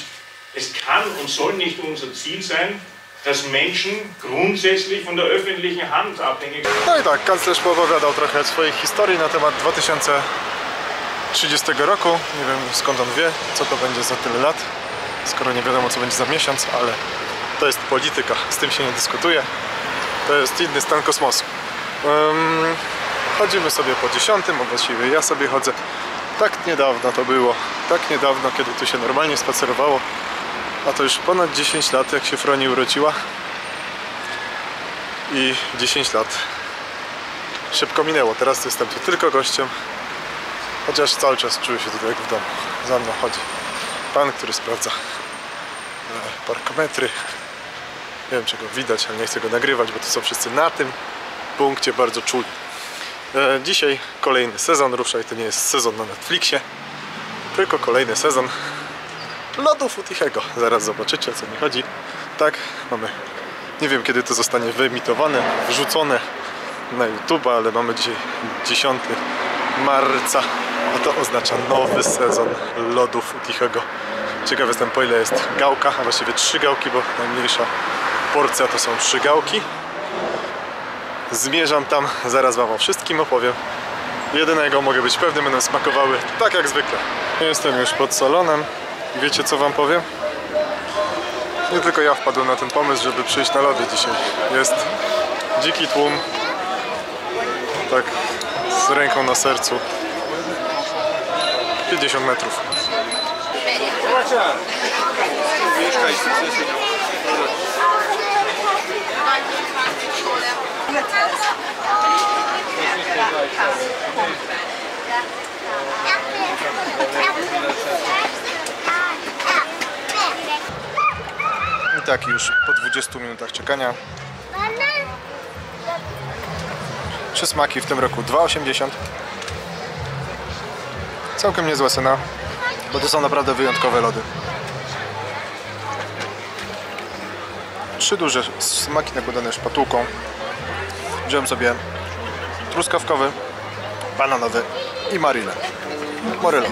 es kann und soll nicht unser Ziel sein, dass Menschen grundsätzlich von der öffentlichen Hand abhängig sind. No i tak, kanclerz poopowiadał trochę swojej historii na temat 2030 roku. Nie wiem skąd on wie, co to będzie za tyle lat, skoro nie wiadomo co będzie za miesiąc, ale to jest polityka, z tym się nie dyskutuje. To jest inny stan kosmosu. Ym, chodzimy sobie po dziesiątym, a właściwie ja sobie chodzę. Tak niedawno to było, tak niedawno, kiedy tu się normalnie spacerowało, a to już ponad 10 lat, jak się Froni urodziła. I 10 lat szybko minęło. Teraz jestem tu tylko gościem. Chociaż cały czas czuję się tutaj jak w domu. Za mną chodzi pan, który sprawdza e, parkometry. Nie wiem, czy go widać, ale nie chcę go nagrywać, bo to są wszyscy na tym punkcie bardzo czuli. E, Dzisiaj kolejny sezon rusza i to nie jest sezon na Netflixie, tylko kolejny sezon lodów Utichego. Zaraz zobaczycie o co mi chodzi. Tak, mamy. Nie wiem kiedy to zostanie wyemitowane, wrzucone na YouTube, ale mamy dzisiaj 10 marca, a to oznacza nowy sezon lodów Utichego. Ciekaw jestem po ile jest gałka, a właściwie trzy gałki, bo najmniejsza porcja to są trzy gałki. Zmierzam tam, zaraz Wam o wszystkim opowiem. Jedynego mogę być pewny, będą smakowały tak jak zwykle. Jestem już pod salonem. Wiecie co wam powiem? Nie tylko ja wpadłem na ten pomysł, żeby przyjść na lody dzisiaj. Jest dziki tłum. Tak, z ręką na sercu. 50 metrów. Tak już po 20 minutach czekania. Trzy smaki w tym roku 2,80. Całkiem niezła cena, bo to są naprawdę wyjątkowe lody. Trzy duże smaki nakładane szpatułką. Wziąłem sobie truskawkowy, bananowy i maryle. Morello.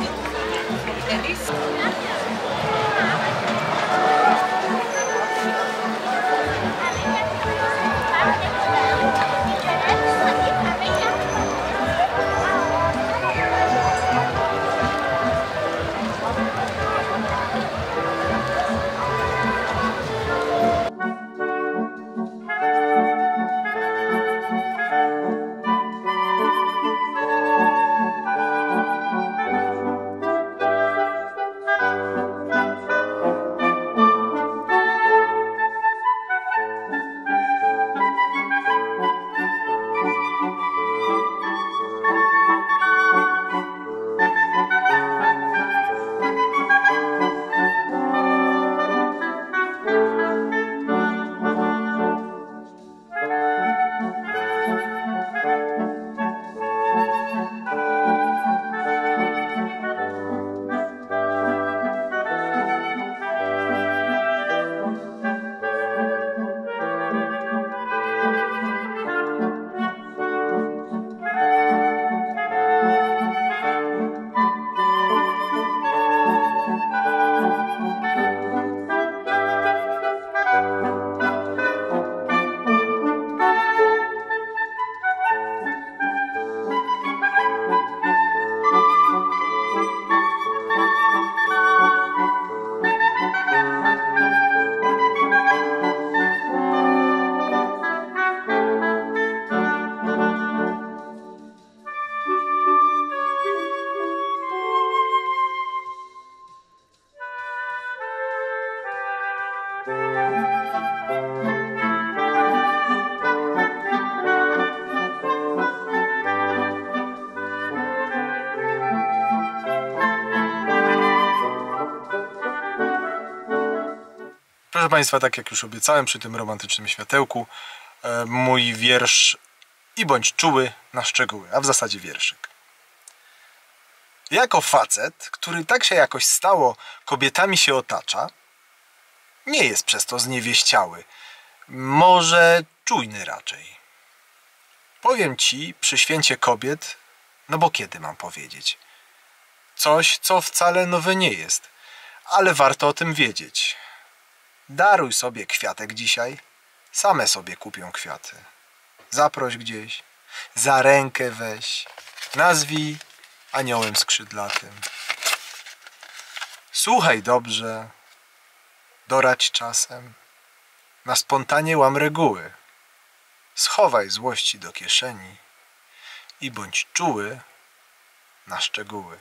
Proszę Państwa, tak jak już obiecałem przy tym romantycznym światełku, e, mój wiersz i bądź czuły na szczegóły, a w zasadzie wierszyk. Jako facet, który tak się jakoś stało kobietami się otacza, nie jest przez to zniewieściały, może czujny raczej. Powiem Ci przy święcie kobiet, no bo kiedy mam powiedzieć? Coś, co wcale nowe nie jest, ale warto o tym wiedzieć. Daruj sobie kwiatek dzisiaj, same sobie kupią kwiaty. Zaproś gdzieś, za rękę weź, nazwij aniołem skrzydlatym. Słuchaj dobrze, dorać czasem, na spontanie łam reguły. Schowaj złości do kieszeni i bądź czuły na szczegóły.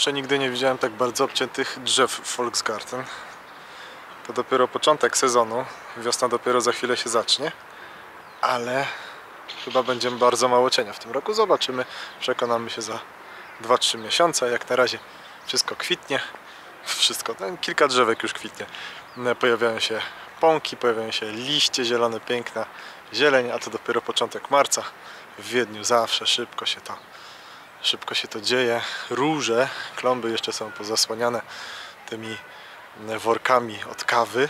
Jeszcze nigdy nie widziałem tak bardzo obciętych drzew w Volksgarten. To dopiero początek sezonu. Wiosna dopiero za chwilę się zacznie. Ale chyba będzie bardzo mało cienia w tym roku. Zobaczymy. Przekonamy się za 2-3 miesiące. Jak na razie wszystko kwitnie. Wszystko, no, kilka drzewek już kwitnie. Pojawiają się pąki, pojawiają się liście zielone, piękna zieleń, a to dopiero początek marca. W Wiedniu zawsze szybko się to szybko się to dzieje. Róże, klomby jeszcze są pozasłaniane tymi workami od kawy,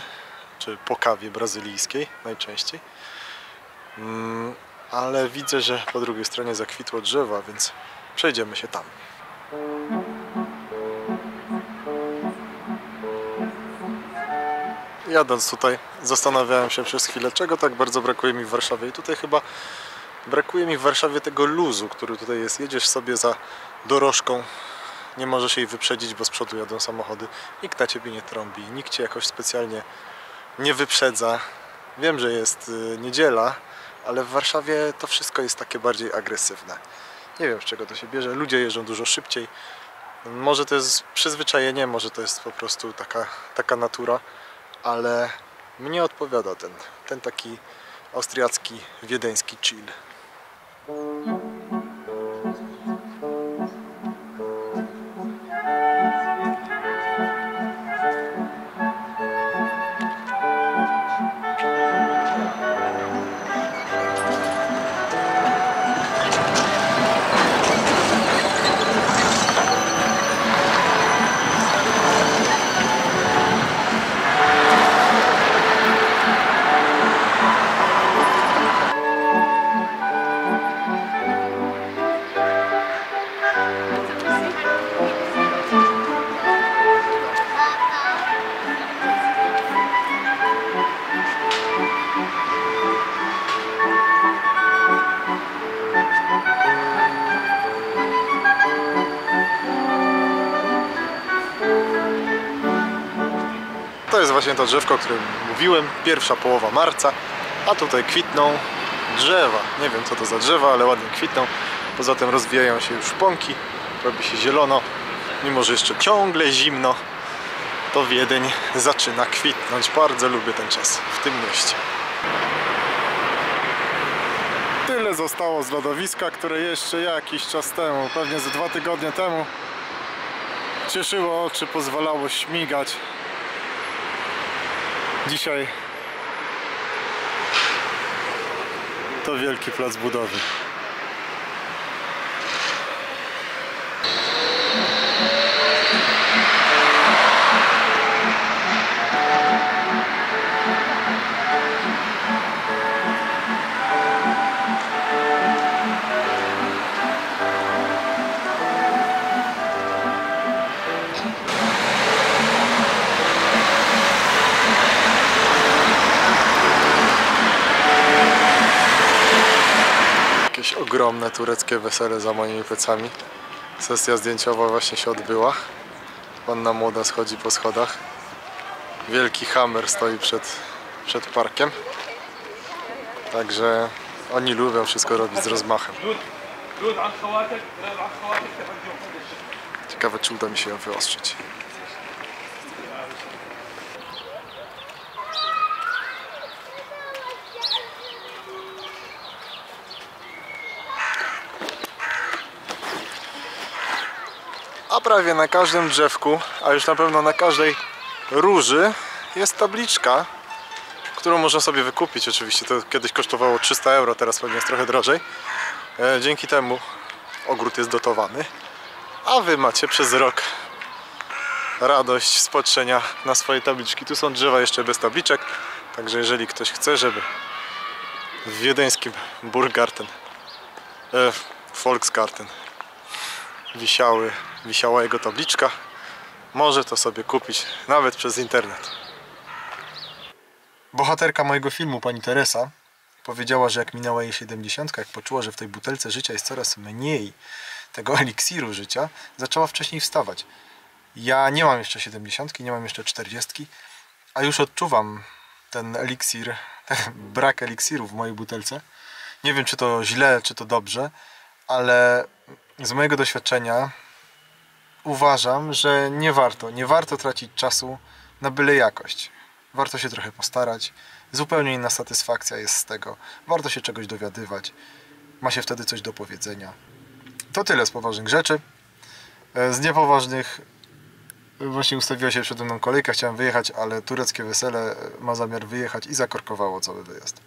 czy po kawie brazylijskiej najczęściej. Mm, ale widzę, że po drugiej stronie zakwitło drzewa, więc przejdziemy się tam. Jadąc tutaj zastanawiałem się przez chwilę, czego tak bardzo brakuje mi w Warszawie i tutaj chyba brakuje mi w Warszawie tego luzu, który tutaj jest. Jedziesz sobie za dorożką, nie możesz jej wyprzedzić, bo z przodu jadą samochody. Nikt na ciebie nie trąbi, nikt cię jakoś specjalnie nie wyprzedza. Wiem, że jest y, niedziela, ale w Warszawie to wszystko jest takie bardziej agresywne. Nie wiem z czego to się bierze. Ludzie jeżdżą dużo szybciej, Może to jest przyzwyczajenie, może to jest po prostu taka, taka natura, ale mnie odpowiada ten, ten taki austriacki, wiedeński chill. To to drzewko, o którym mówiłem, pierwsza połowa marca, a tutaj kwitną drzewa. Nie wiem co to za drzewa, ale ładnie kwitną. Poza tym rozwijają się już pąki, robi się zielono, mimo że jeszcze ciągle zimno, to Wiedeń zaczyna kwitnąć. Bardzo lubię ten czas w tym mieście. Tyle zostało z lodowiska, które jeszcze jakiś czas temu, pewnie ze dwa tygodnie temu, cieszyło oczy, pozwalało śmigać. Dzisiaj to wielki plac budowy. Ogromne tureckie wesele za moimi plecami. Sesja zdjęciowa właśnie się odbyła. Panna młoda schodzi po schodach. Wielki hammer stoi przed, przed parkiem. Także oni lubią wszystko robić z rozmachem. Ciekawe czy uda mi się ją wyostrzyć. A prawie na każdym drzewku, a już na pewno na każdej róży jest tabliczka, którą można sobie wykupić. Oczywiście to kiedyś kosztowało 300 euro, teraz pewnie jest trochę drożej. E, Dzięki temu ogród jest dotowany, a Wy macie przez rok radość z na swoje tabliczki. Tu są drzewa jeszcze bez tabliczek, także jeżeli ktoś chce, żeby w wiedeńskim Burgarten, e, Volksgarten wisiały, wisiała jego tabliczka. Może to sobie kupić nawet przez internet. Bohaterka mojego filmu, pani Teresa, powiedziała, że jak minęła jej 70, jak poczuła, że w tej butelce życia jest coraz mniej tego eliksiru życia, zaczęła wcześniej wstawać. Ja nie mam jeszcze 70, nie mam jeszcze 40, a już odczuwam ten eliksir, ten brak eliksiru w mojej butelce. Nie wiem, czy to źle, czy to dobrze, ale z mojego doświadczenia uważam, że nie warto, nie warto tracić czasu na byle jakość. Warto się trochę postarać. Zupełnie inna satysfakcja jest z tego. Warto się czegoś dowiadywać. Ma się wtedy coś do powiedzenia. To tyle z poważnych rzeczy. E, Z niepoważnych e, właśnie ustawiła się przede mną kolejka, chciałem wyjechać, ale tureckie wesele e, ma zamiar wyjechać i zakorkowało cały wyjazd.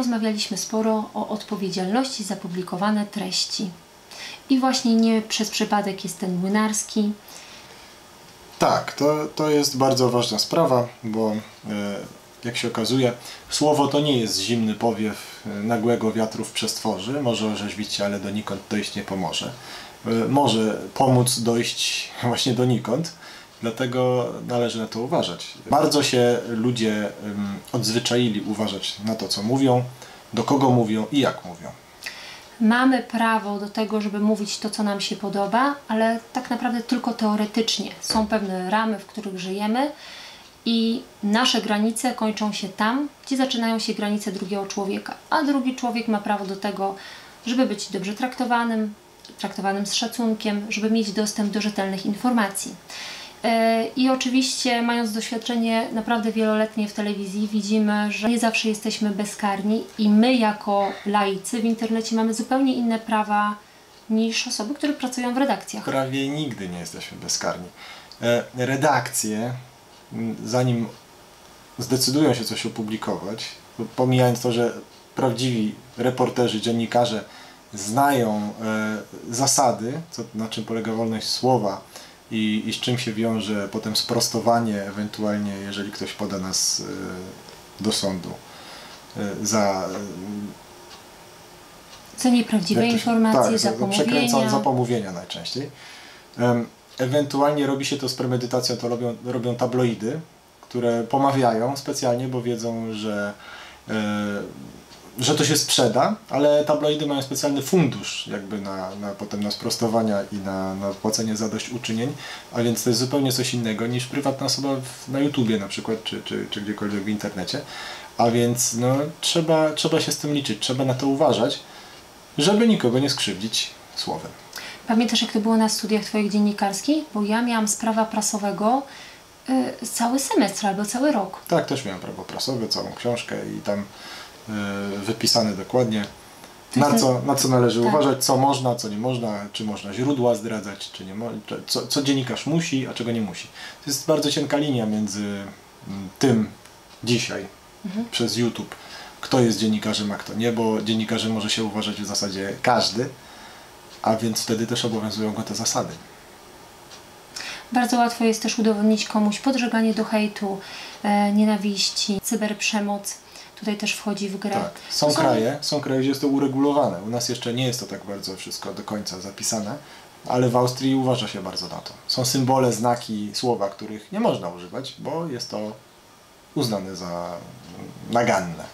Rozmawialiśmy sporo o odpowiedzialności za publikowane treści. I właśnie nie przez przypadek jest ten młynarski. Tak, to, to jest bardzo ważna sprawa, bo e, jak się okazuje, słowo to nie jest zimny powiew e, nagłego wiatru w przestworzy. Może orzeźwić, ale donikąd dojść nie pomoże. E, Może pomóc dojść właśnie donikąd, dlatego należy na to uważać. Bardzo się ludzie odzwyczaili uważać na to, co mówią, do kogo mówią i jak mówią. Mamy prawo do tego, żeby mówić to, co nam się podoba, ale tak naprawdę tylko teoretycznie. Są pewne ramy, w których żyjemy i nasze granice kończą się tam, gdzie zaczynają się granice drugiego człowieka, a drugi człowiek ma prawo do tego, żeby być dobrze traktowanym, traktowanym z szacunkiem, żeby mieć dostęp do rzetelnych informacji. E, I oczywiście, mając doświadczenie naprawdę wieloletnie w telewizji, widzimy, że nie zawsze jesteśmy bezkarni i my, jako laicy w internecie, mamy zupełnie inne prawa niż osoby, które pracują w redakcjach. Prawie nigdy nie jesteśmy bezkarni. E, Redakcje, zanim zdecydują się coś opublikować, pomijając to, że prawdziwi reporterzy, dziennikarze znają e, zasady, co, na czym polega wolność słowa i, i z czym się wiąże potem sprostowanie, ewentualnie jeżeli ktoś poda nas e, do sądu e, za Co nieprawdziwe jak to się- informacje, tak, za za, przekręcone pomówienia. za pomówienia najczęściej. Ewentualnie robi się to z premedytacją, to robią, robią tabloidy, które pomawiają specjalnie, bo wiedzą, że, e, że to się sprzeda, ale tabloidy mają specjalny fundusz jakby na, na potem na sprostowania i na, na płacenie zadośćuczynień, a więc to jest zupełnie coś innego niż prywatna osoba w, na YouTubie na przykład, czy, czy, czy gdziekolwiek w internecie. A więc no, trzeba, trzeba się z tym liczyć, trzeba na to uważać, żeby nikogo nie skrzywdzić słowem. Pamiętasz, jak to było na studiach Twoich dziennikarskich? Bo ja miałam z prawa prasowego y, cały semestr albo cały rok. Tak, też miałem prawo prasowe, całą książkę i tam wypisane dokładnie na jest- co, na co należy tak. uważać, co można, co nie można, czy można źródła zdradzać, czy nie mo- co, co dziennikarz musi, a czego nie musi. To jest bardzo cienka linia między mm, tym dzisiaj Mhm. przez YouTube, kto jest dziennikarzem, a kto nie, bo dziennikarzem może się uważać w zasadzie każdy, a więc wtedy też obowiązują go te zasady. Bardzo łatwo jest też udowodnić komuś podżeganie do hejtu, e, nienawiści, cyberprzemoc. Tutaj też wchodzi w grę. Tak. Są To kraje, są kraje, gdzie jest to uregulowane. U nas jeszcze nie jest to tak bardzo wszystko do końca zapisane, ale w Austrii uważa się bardzo na to. Są symbole, znaki, słowa, których nie można używać, bo jest to uznane za naganne.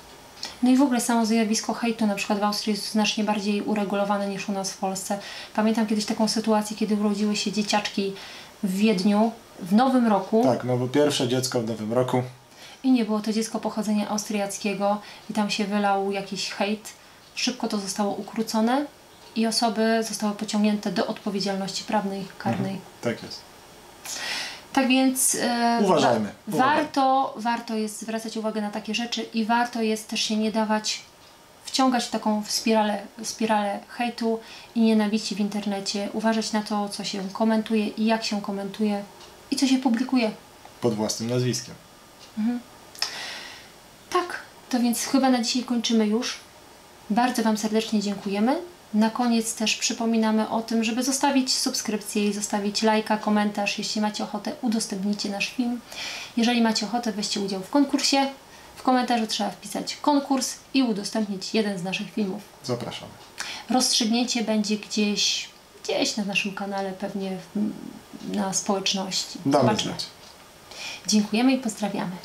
No i w ogóle samo zjawisko hejtu na przykład w Austrii jest znacznie bardziej uregulowane niż u nas w Polsce. Pamiętam kiedyś taką sytuację, kiedy urodziły się dzieciaczki w Wiedniu w nowym roku Tak, no bo pierwsze dziecko w nowym roku, i nie było to dziecko pochodzenia austriackiego i tam się wylał jakiś hejt. Szybko to zostało ukrócone i osoby zostały pociągnięte do odpowiedzialności prawnej, karnej. tak jest. Tak więc e, Uważajmy, wa- warto, warto jest zwracać uwagę na takie rzeczy i warto jest też się nie dawać wciągać w taką spiralę, spiralę hejtu i nienawiści w internecie, uważać na to, co się komentuje i jak się komentuje i co się publikuje. Pod własnym nazwiskiem. Tak, to więc chyba na dzisiaj kończymy już. Bardzo Wam serdecznie dziękujemy. Na koniec też przypominamy o tym, żeby zostawić subskrypcję i zostawić lajka, komentarz. Jeśli macie ochotę, udostępnijcie nasz film. Jeżeli macie ochotę, weźcie udział w konkursie. W komentarzu trzeba wpisać konkurs i udostępnić jeden z naszych filmów. Zapraszamy. Rozstrzygnięcie będzie gdzieś, gdzieś na naszym kanale, pewnie na społeczności. Damy Zobaczmy. znać. Dziękujemy i pozdrawiamy.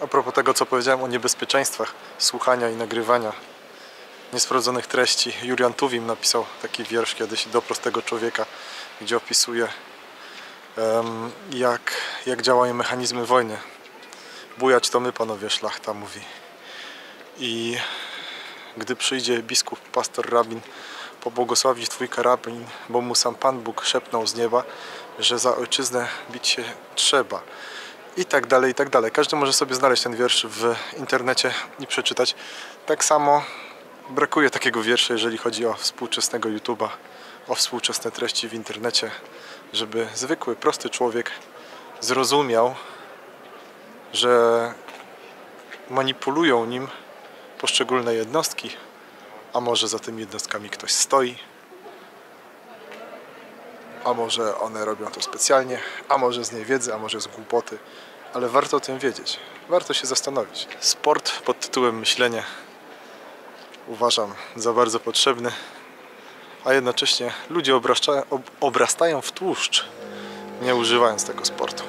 A propos tego, co powiedziałem o niebezpieczeństwach słuchania i nagrywania niesprawdzonych treści, Julian Tuwim napisał taki wiersz kiedyś do prostego człowieka, gdzie opisuje em, jak, jak działają mechanizmy wojny. Bujać to my, panowie szlachta, mówi. I gdy przyjdzie biskup, pastor, rabin, pobłogosławić twój karabin, bo mu sam Pan Bóg szepnął z nieba, że za ojczyznę bić się trzeba i tak dalej, i tak dalej. Każdy może sobie znaleźć ten wiersz w internecie i przeczytać. Tak samo brakuje takiego wiersza, jeżeli chodzi o współczesnego YouTube'a, o współczesne treści w internecie, żeby zwykły, prosty człowiek zrozumiał, że manipulują nim poszczególne jednostki, a może za tymi jednostkami ktoś stoi, a może one robią to specjalnie, a może z niewiedzy, a może z głupoty, ale warto o tym wiedzieć. Warto się zastanowić. Sport pod tytułem myślenie uważam za bardzo potrzebny, a jednocześnie ludzie obrastają w tłuszcz, nie używając tego sportu.